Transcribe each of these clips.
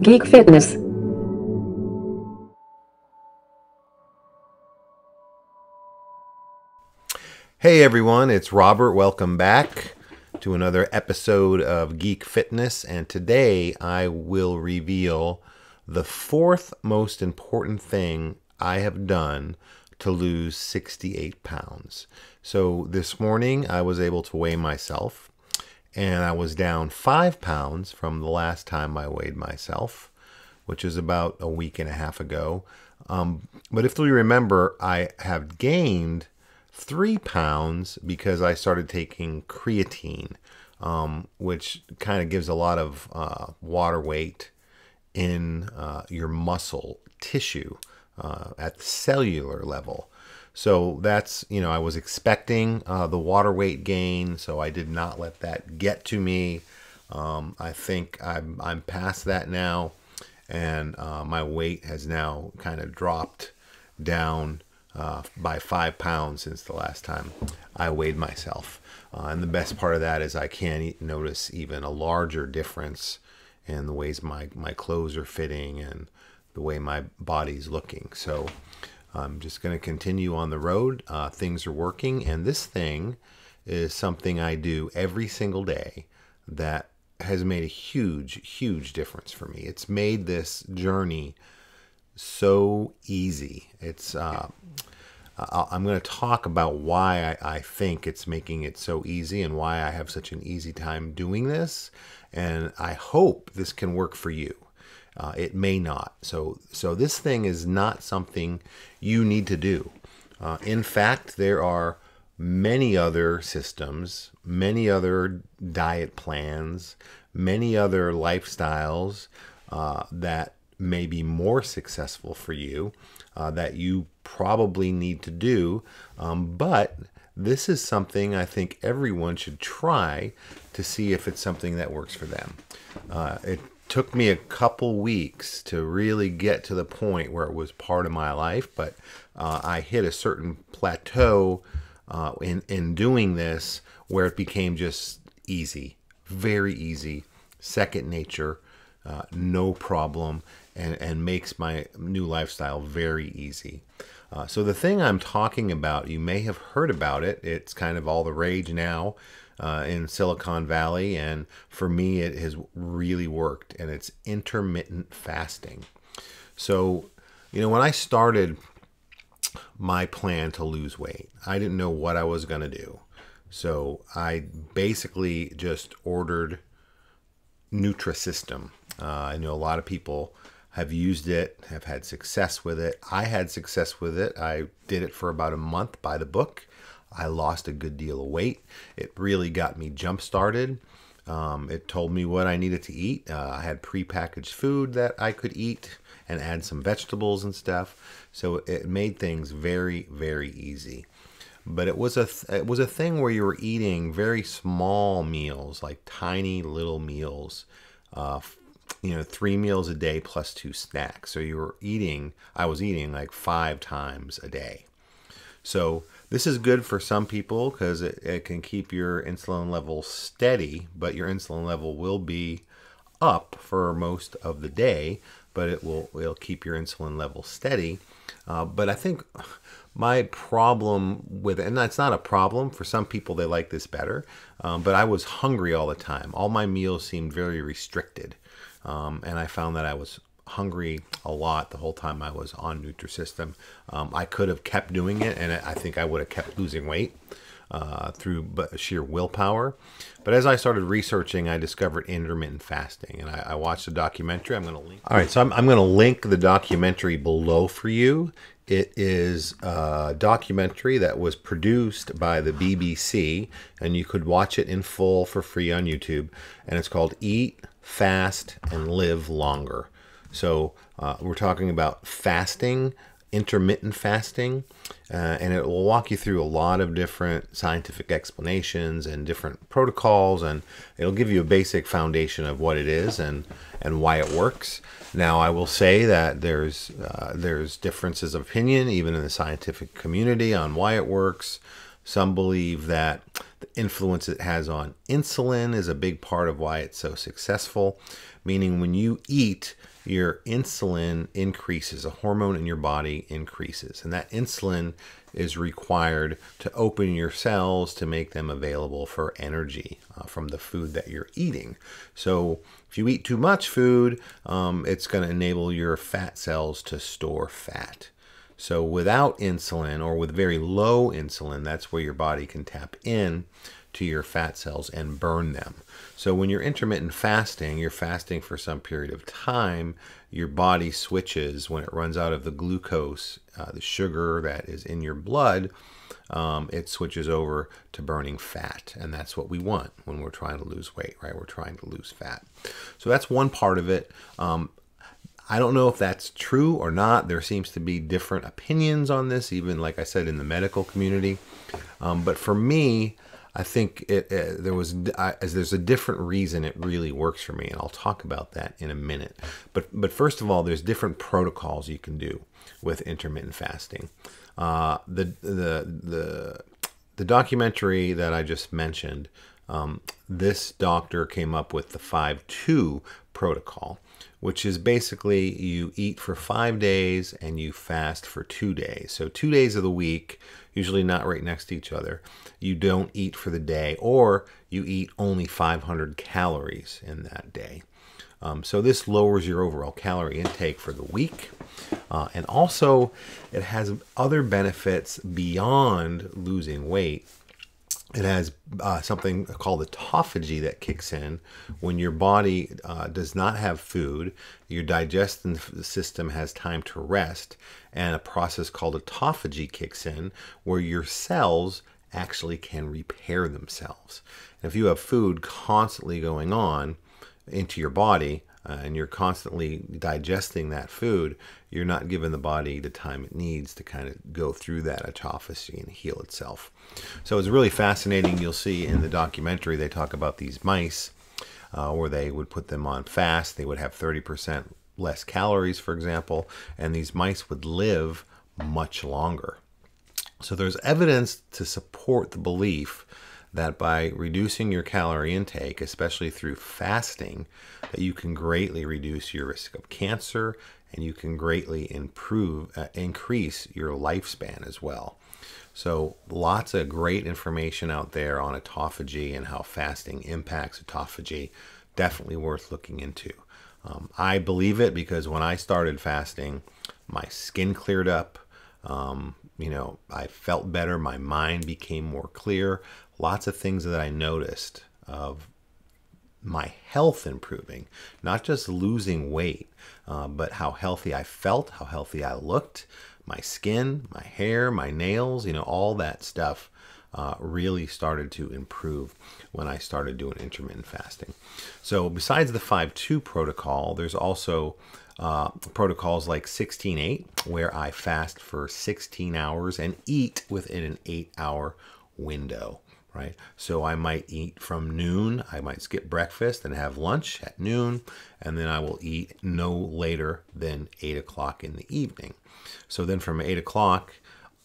Geek Fitness. Hey everyone, it's Robert. Welcome back to another episode of Geek Fitness. And today I will reveal the fourth most important thing I have done to lose 68 pounds. So this morning I was able to weigh myself and I was down five pounds from the last time I weighed myself, which is about a week and a half ago. Um, but if you remember, I have gained three pounds because I started taking creatine, um, which kind of gives a lot of uh, water weight in uh, your muscle tissue uh, at the cellular level. So that's, you know, I was expecting uh, the water weight gain, so I did not let that get to me. Um, I think I'm, I'm past that now, and uh, my weight has now kind of dropped down uh, by five pounds since the last time I weighed myself. Uh, and the best part of that is I can notice even a larger difference in the ways my, my clothes are fitting and the way my body's looking. So I'm just going to continue on the road. Uh, things are working, and this thing is something I do every single day that has made a huge, huge difference for me. It's made this journey so easy. It's uh, I'm going to talk about why I, I, think it's making it so easy and why I have such an easy time doing this. And I hope this can work for you. Uh, it may not. So, so this thing is not something you need to do. Uh, in fact, there are many other systems, many other diet plans, many other lifestyles uh, that may be more successful for you uh, that you probably need to do. Um, but this is something I think everyone should try to see if it's something that works for them. Uh, it took me a couple weeks to really get to the point where it was part of my life, but uh, I hit a certain plateau uh, in in doing this where it became just easy, very easy, second nature, uh, no problem, and and makes my new lifestyle very easy. Uh, so the thing I'm talking about, you may have heard about it. It's kind of all the rage now uh, in Silicon Valley. And for me, it has really worked, and it's intermittent fasting. So, you know, when I started my plan to lose weight, I didn't know what I was going to do. So I basically just ordered Nutrisystem. Uh, I know a lot of people have used it, have had success with it. I had success with it. I did it for about a month by the book. I lost a good deal of weight. It really got me jump started. Um, it told me what I needed to eat. Uh, I had prepackaged food that I could eat and add some vegetables and stuff. So it made things very, very easy. But it was a it was a thing where you were eating very small meals, like tiny little meals, uh, you know, three meals a day plus two snacks. So you were eating. I was eating like five times a day. So this is good for some people because it, it can keep your insulin level steady, but your insulin level will be up for most of the day, but it will will keep your insulin level steady. Uh, but I think my problem with it, and that's not a problem for some people, they like this better. Um, but I was hungry all the time. All my meals seemed very restricted, um, and I found that I was hungry a lot the whole time I was on Nutrisystem. Um, I could have kept doing it, and I think I would have kept losing weight uh, through sheer willpower. But as I started researching, I discovered intermittent fasting, and I, I watched a documentary. I'm going to link. All right, so I'm, I'm going to link the documentary below for you. It is a documentary that was produced by the BBC, and you could watch it in full for free on YouTube. And it's called Eat, Fast, and Live Longer. So uh, we're talking about fasting, intermittent fasting, uh, and it will walk you through a lot of different scientific explanations and different protocols, and it'll give you a basic foundation of what it is and and why it works. Now, I will say that there's uh, there's differences of opinion even in the scientific community on why it works. Some believe that the influence it has on insulin is a big part of why it's so successful. meaning when you eat, your insulin increases, a hormone in your body increases. And that insulin is required to open your cells to make them available for energy uh, from the food that you're eating. So if you eat too much food, um, it's going to enable your fat cells to store fat. So without insulin or with very low insulin, that's where your body can tap in to your fat cells and burn them. So when you're intermittent fasting, you're fasting for some period of time, your body switches when it runs out of the glucose, uh, the sugar that is in your blood, um, it switches over to burning fat. And that's what we want when we're trying to lose weight, right? We're trying to lose fat. So that's one part of it. Um, I don't know if that's true or not. There seems to be different opinions on this, even like I said in the medical community. Um, but for me, I think it, uh, there was uh, there's a different reason it really works for me, and I'll talk about that in a minute. But but first of all, there's different protocols you can do with intermittent fasting. Uh, the the the the documentary that I just mentioned, um, this doctor came up with the five two protocol, which is basically you eat for five days and you fast for two days. So two days of the week usually not right next to each other. You don't eat for the day, or you eat only 500 calories in that day. Um, so this lowers your overall calorie intake for the week. Uh, and also, it has other benefits beyond losing weight it has uh, something called autophagy that kicks in when your body uh, does not have food, your digestive system has time to rest, and a process called autophagy kicks in where your cells actually can repair themselves. And if you have food constantly going on into your body, uh, and you're constantly digesting that food, you're not giving the body the time it needs to kind of go through that autophagy and heal itself. So it's really fascinating. You'll see in the documentary they talk about these mice uh, where they would put them on fast. They would have 30% less calories, for example, and these mice would live much longer. So there's evidence to support the belief that by reducing your calorie intake, especially through fasting, that you can greatly reduce your risk of cancer and you can greatly improve uh, increase your lifespan as well. So lots of great information out there on autophagy and how fasting impacts autophagy. Definitely worth looking into. Um, I believe it because when I started fasting, my skin cleared up. Um, you know, I felt better. My mind became more clear lots of things that I noticed of my health improving, not just losing weight, uh, but how healthy I felt, how healthy I looked, my skin, my hair, my nails, you know, all that stuff uh, really started to improve when I started doing intermittent fasting. So, besides the 5 2 protocol, there's also uh, protocols like 16-8, where I fast for 16 hours and eat within an 8 hour window right? So I might eat from noon. I might skip breakfast and have lunch at noon, and then I will eat no later than 8 o'clock in the evening. So then from 8 o'clock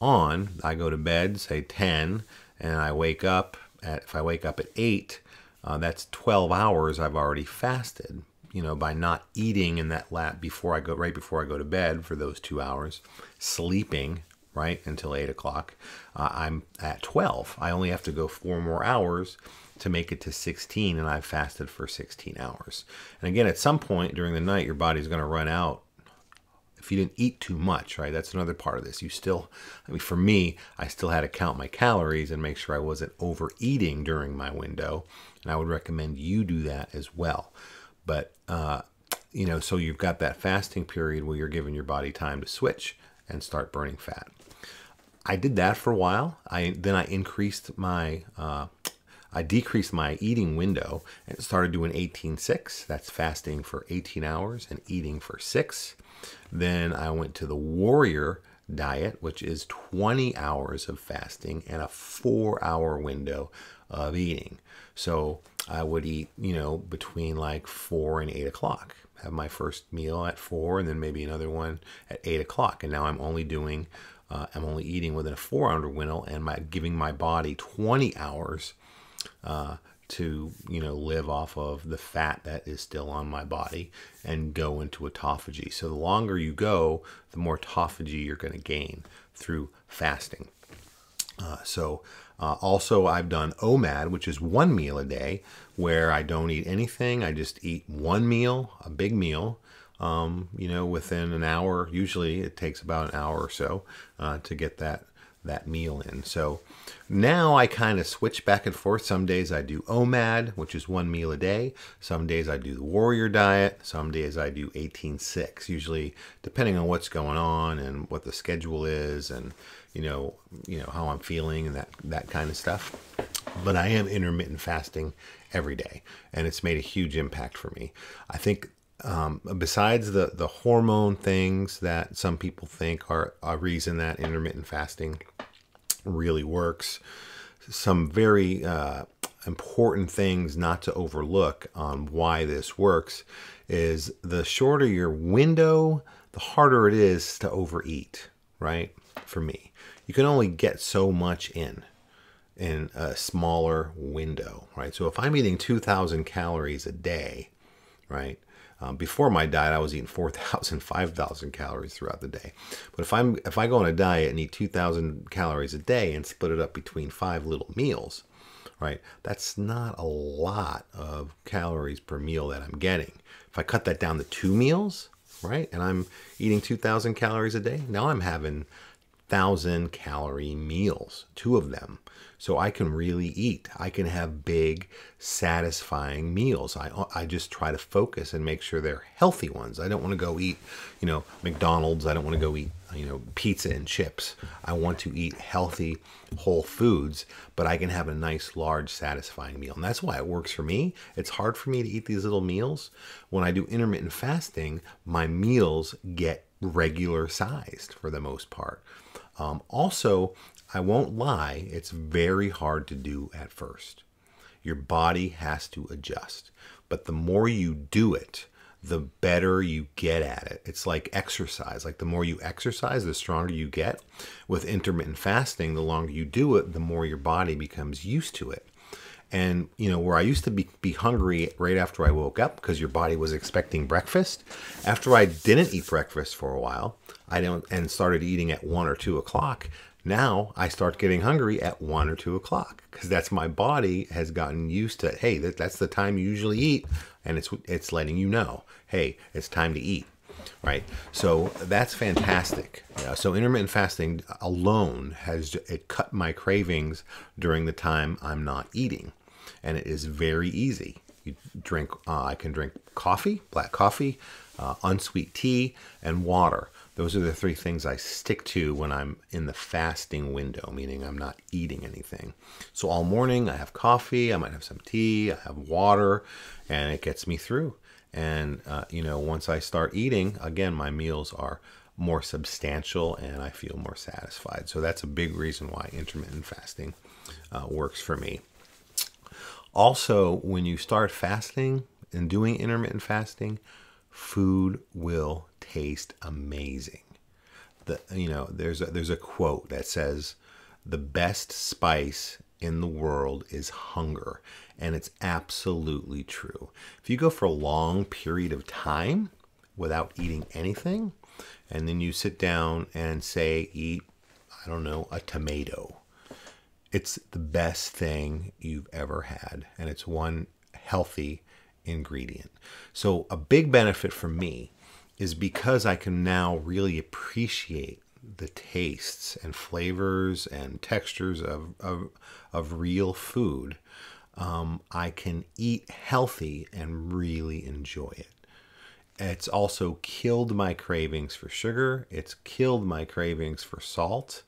on, I go to bed, say 10, and I wake up at, if I wake up at 8, uh, that's 12 hours I've already fasted. You know, by not eating in that lap before I go, right before I go to bed for those two hours, sleeping right, until 8 o'clock. Uh, I'm at 12. I only have to go four more hours to make it to 16, and I've fasted for 16 hours. And again, at some point during the night, your body's going to run out if you didn't eat too much, right? That's another part of this. You still, I mean, for me, I still had to count my calories and make sure I wasn't overeating during my window. And I would recommend you do that as well. But, uh, you know, so you've got that fasting period where you're giving your body time to switch and start burning fat. I did that for a while. I then I increased my uh, I decreased my eating window and started doing 18-6. That's fasting for 18 hours and eating for six. Then I went to the warrior diet, which is 20 hours of fasting and a four hour window of eating. So I would eat, you know, between like four and eight o'clock. Have my first meal at four and then maybe another one at eight o'clock. And now I'm only doing uh, I'm only eating within a four hour window and my giving my body 20 hours uh, to you know live off of the fat that is still on my body and go into autophagy. So the longer you go, the more autophagy you're going to gain through fasting. Uh, so uh, also I've done OMAD, which is one meal a day, where I don't eat anything. I just eat one meal, a big meal. Um, you know, within an hour. Usually, it takes about an hour or so uh, to get that that meal in. So now I kind of switch back and forth. Some days I do OMAD, which is one meal a day. Some days I do the warrior diet. Some days I do 18-6, usually depending on what's going on and what the schedule is and you know, you know how I'm feeling and that that kind of stuff. But I am intermittent fasting every day and it's made a huge impact for me. I think um, besides the, the hormone things that some people think are a reason that intermittent fasting really works, some very uh, important things not to overlook on why this works is the shorter your window, the harder it is to overeat, right? For me, you can only get so much in in a smaller window, right? So if I'm eating 2,000 calories a day, right? Um, before my diet, I was eating 4,000, 5,000 calories throughout the day. But if I'm if I go on a diet and eat 2,000 calories a day and split it up between five little meals, right? That's not a lot of calories per meal that I'm getting. If I cut that down to two meals, right, and I'm eating 2,000 calories a day, now I'm having thousand calorie meals, two of them. So I can really eat. I can have big, satisfying meals. I, I just try to focus and make sure they're healthy ones. I don't want to go eat, you know, McDonald's. I don't want to go eat, you know, pizza and chips. I want to eat healthy, whole foods, but I can have a nice, large, satisfying meal. And that's why it works for me. It's hard for me to eat these little meals. When I do intermittent fasting, my meals get regular sized for the most part. Um, also, I won't lie, it's very hard to do at first. Your body has to adjust. But the more you do it, the better you get at it. It's like exercise. Like the more you exercise, the stronger you get. With intermittent fasting, the longer you do it, the more your body becomes used to it. And, you know, where I used to be, be hungry right after I woke up because your body was expecting breakfast, after I didn't eat breakfast for a while, I don't, and started eating at one or two o'clock, now I start getting hungry at one or two o'clock because that's my body has gotten used to. Hey, that, that's the time you usually eat, and it's it's letting you know, hey, it's time to eat, right? So that's fantastic. Yeah, so intermittent fasting alone has it cut my cravings during the time I'm not eating, and it is very easy. You drink. Uh, I can drink coffee, black coffee, uh, unsweet tea, and water those are the three things I stick to when I'm in the fasting window, meaning I'm not eating anything. So all morning I have coffee, I might have some tea, I have water, and it gets me through. And, uh, you know, once I start eating, again, my meals are more substantial and I feel more satisfied. So that's a big reason why intermittent fasting uh, works for me. Also, when you start fasting and doing intermittent fasting, food will taste amazing. The you know, there's a, there's a quote that says the best spice in the world is hunger, and it's absolutely true. If you go for a long period of time without eating anything, and then you sit down and say eat I don't know, a tomato. It's the best thing you've ever had, and it's one healthy ingredient. So, a big benefit for me is because I can now really appreciate the tastes and flavors and textures of, of, of real food. Um, I can eat healthy and really enjoy it. It's also killed my cravings for sugar. It's killed my cravings for salt.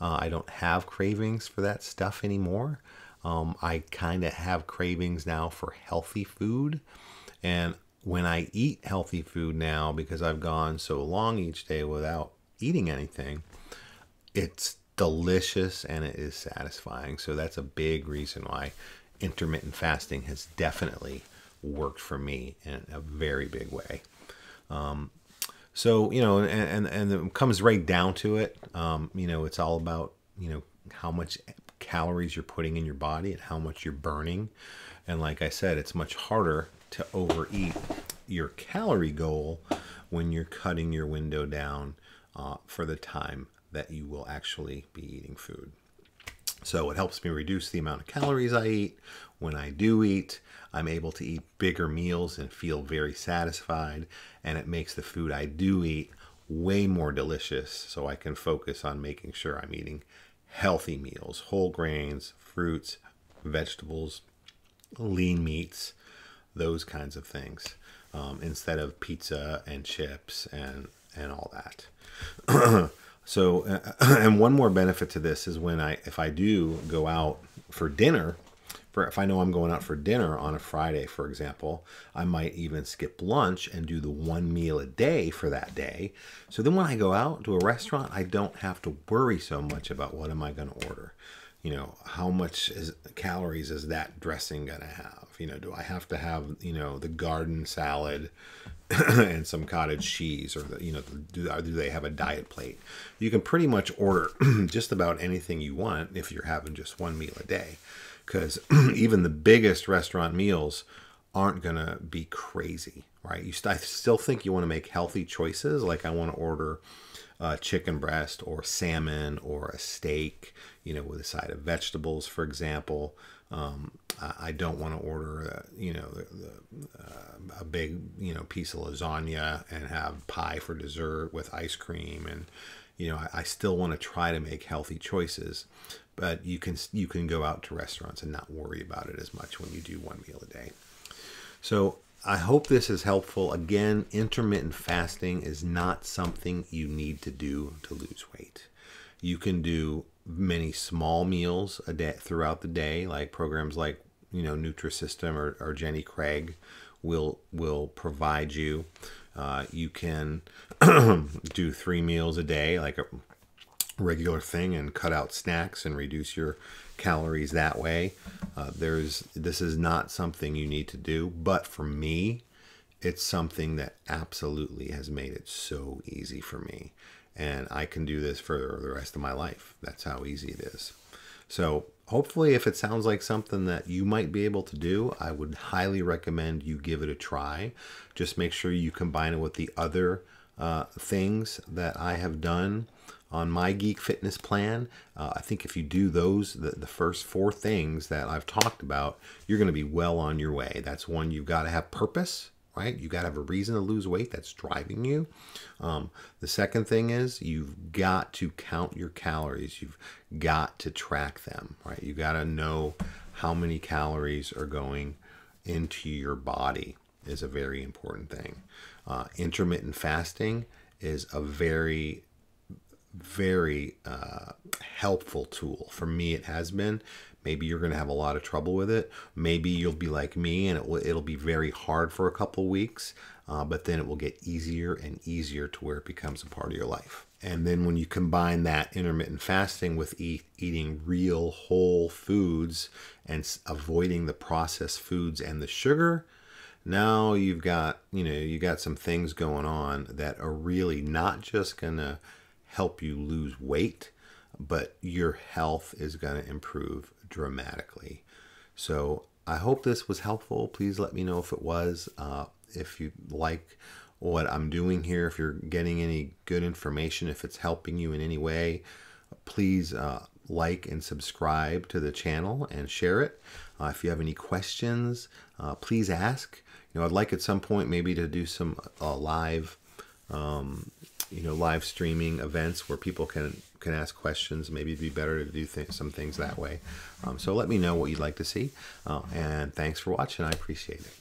Uh, I don't have cravings for that stuff anymore. Um, I kind of have cravings now for healthy food. And when I eat healthy food now, because I've gone so long each day without eating anything, it's delicious and it is satisfying. So that's a big reason why intermittent fasting has definitely worked for me in a very big way. Um, so you know, and, and and it comes right down to it. Um, you know, it's all about you know how much calories you're putting in your body and how much you're burning And like I said, it's much harder to overeat your calorie goal when you're cutting your window down uh, for the time that you will actually be eating food. So it helps me reduce the amount of calories I eat. When I do eat, I'm able to eat bigger meals and feel very satisfied. And it makes the food I do eat way more delicious so I can focus on making sure I'm eating healthy meals, whole grains, fruits, vegetables, lean meats, those kinds of things, um, instead of pizza and chips and and all that. so, uh, and one more benefit to this is when I, if I do go out for dinner, for if I know I'm going out for dinner on a Friday, for example, I might even skip lunch and do the one meal a day for that day. So then when I go out to a restaurant, I don't have to worry so much about what am I going to order you know how much is calories is that dressing gonna have you know do i have to have you know the garden salad and some cottage cheese or the you know do, do they have a diet plate you can pretty much order just about anything you want if you're having just one meal a day because even the biggest restaurant meals aren't gonna be crazy right you st- i still think you want to make healthy choices like i want to order uh, chicken breast or salmon or a steak, you know, with a side of vegetables, for example. Um, I don't want to order, uh, you know, the, the, uh, a big, you know, piece of lasagna and have pie for dessert with ice cream, and you know, I, I still want to try to make healthy choices. But you can you can go out to restaurants and not worry about it as much when you do one meal a day. So I hope this is helpful. Again, intermittent fasting is not something you need to do to lose weight. You can do many small meals a day throughout the day, like programs like you know Nutrisystem or, or Jenny Craig will will provide you. Uh, you can do three meals a day, like a regular thing, and cut out snacks and reduce your calories that way. Uh, there's this is not something you need to do, but for me, it's something that absolutely has made it so easy for me, and I can do this for the rest of my life. That's how easy it is. So hopefully, if it sounds like something that you might be able to do, I would highly recommend you give it a try. Just make sure you combine it with the other uh, things that I have done on my Geek Fitness plan. Uh, I think if you do those, the, the first four things that I've talked about, you're going to be well on your way. That's one, you've got to have purpose, right? You got to have a reason to lose weight that's driving you. Um, the second thing is you've got to count your calories. You've got to track them, right? You got to know how many calories are going into your body is a very important thing. Uh, intermittent fasting is a very very uh, helpful tool. For me, it has been. Maybe you're going to have a lot of trouble with it. Maybe you'll be like me and it will, it'll be very hard for a couple weeks, uh, but then it will get easier and easier to where it becomes a part of your life. And then when you combine that intermittent fasting with eat, eating real whole foods and avoiding the processed foods and the sugar, now you've got, you know, you got some things going on that are really not just going to help you lose weight, but your health is going to improve dramatically. So I hope this was helpful. Please let me know if it was. Uh, if you like what I'm doing here, if you're getting any good information, if it's helping you in any way, please uh, like and subscribe to the channel and share it. Uh, if you have any questions, uh, please ask. You know, I'd like at some point maybe to do some uh, live um, you know live streaming events where people can can ask questions. Maybe it'd be better to do th- some things that way. Um, so let me know what you'd like to see. Uh, and thanks for watching. I appreciate it